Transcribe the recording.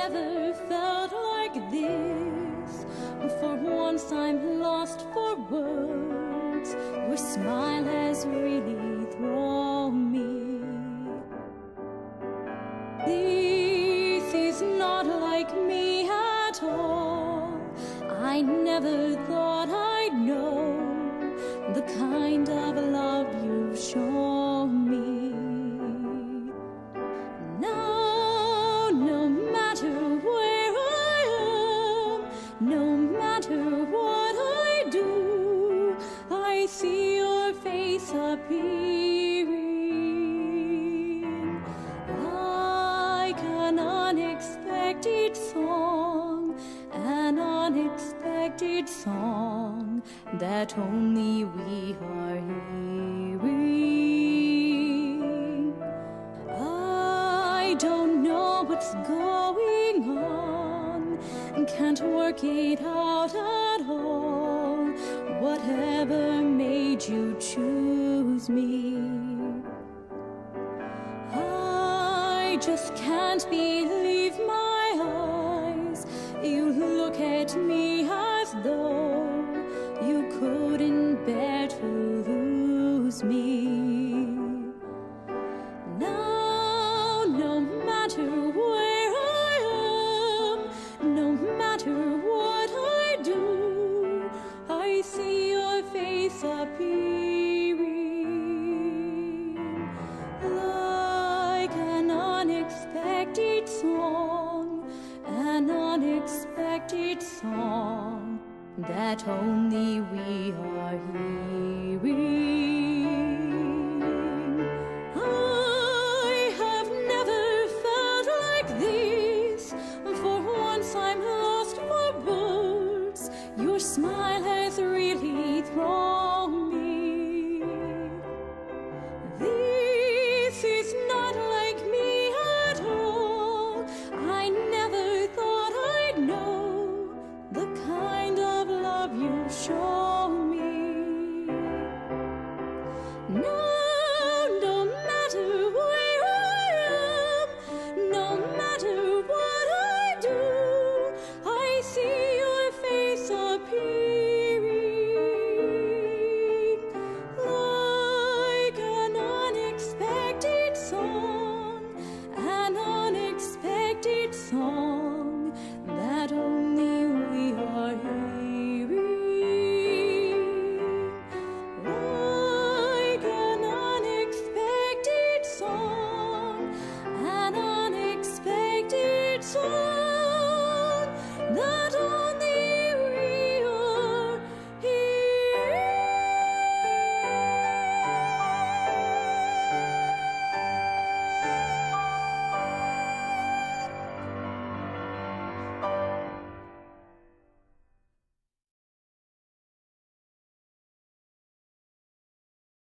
never felt like this. For once I'm lost for words. Your smile has really thrown me. This is not like me at all. I never thought I'd know the kind no matter what I do, I see your face appearing like an unexpected song, an unexpected song that only we are hearing. I don't know what's going can't work it out at all. Whatever made you choose me? I just can't believe my eyes. You look at me as though you couldn't bear to lose me. That only we are hearing. I have never felt like this. For once I'm lost for words. Your smile has really thrown sure.